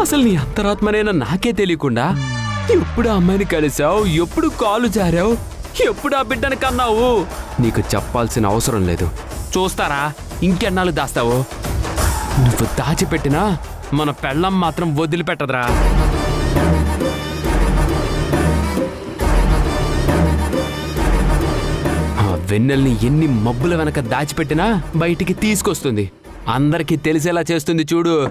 అసలు నీ అంతరాత్మనైనా నాకే తెలియకుండా ఎప్పుడు అమ్మాయిని కలిసావు? ఎప్పుడు కాలు జారావు? ఎప్పుడు ఆ బిడ్డని కన్నావు? నీకు చెప్పాల్సిన అవసరం లేదు. చూస్తారా? ఇంకెన్నాళ్ళు దాస్తావు? నువ్వు దాచిపెట్టినా మన పెళ్ళం మాత్రం వదిలిపెట్టదురా. ఆ వెన్నెల్ని ఎన్ని మబ్బుల వెనక దాచిపెట్టినా బయటికి తీసుకొస్తుంది. అందరికీ తెలిసేలా చేస్తుంది చూడు.